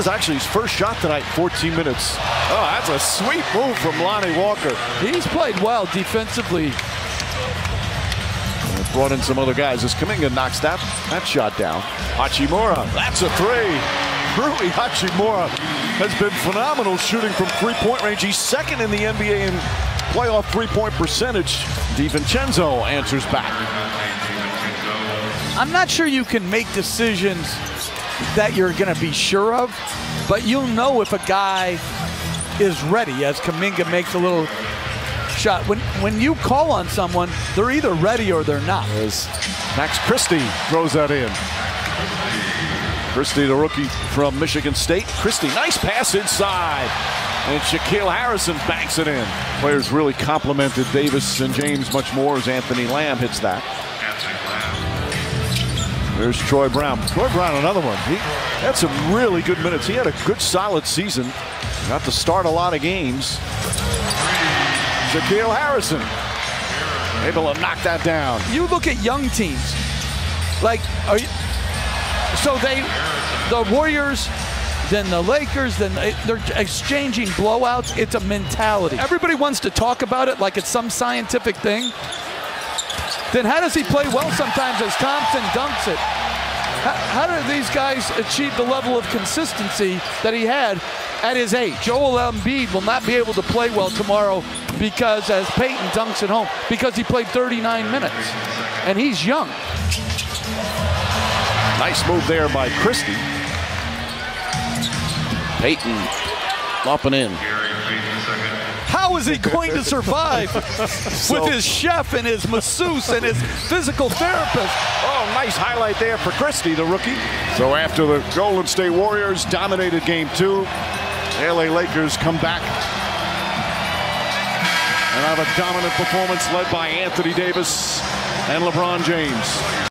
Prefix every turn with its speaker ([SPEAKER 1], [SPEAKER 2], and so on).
[SPEAKER 1] was actually his first shot tonight, 14 minutes. Oh, that's a sweet move from Lonnie Walker.
[SPEAKER 2] He's played well defensively.
[SPEAKER 1] Brought in some other guys as Kuminga knocks that, that shot down. Hachimura, that's a three. Rui Hachimura has been phenomenal shooting from three-point range. He's second in the NBA in playoff three-point percentage. DiVincenzo answers back.
[SPEAKER 2] I'm not sure you can make decisions that you're going to be sure of, but you'll know if a guy is ready as Kuminga makes a little shot. When when you call on someone, they're either ready or they're not.
[SPEAKER 1] As Max Christie throws that in. Christie, the rookie from Michigan State. Christie, nice pass inside. And Shaquille Harrison banks it in. Players really complimented Davis and James much more as Anthony Lamb hits that. There's Troy Brown. Troy Brown, another one. He had some really good minutes. He had a good, solid season. Got to start a lot of games. Shaquille Harrison able to knock that down.
[SPEAKER 2] You look at young teams, like are you, so they, the Warriors, then the Lakers, then they, they're exchanging blowouts. It's a mentality. Everybody wants to talk about it like it's some scientific thing. Then how does he play well sometimes as Thompson dunks it? How, how do these guys achieve the level of consistency that he had at his age? Joel Embiid will not be able to play well tomorrow because as Payton dunks it home because he played 39 minutes and he's young.
[SPEAKER 1] Nice move there by Christie. Payton lopping in.
[SPEAKER 2] Is he going to survive
[SPEAKER 1] So-
[SPEAKER 2] with his chef and his masseuse and his physical therapist?
[SPEAKER 1] Oh, nice highlight there for Christie, the rookie. So after the Golden State Warriors dominated game two, LA Lakers come back and have a dominant performance led by Anthony Davis and LeBron James.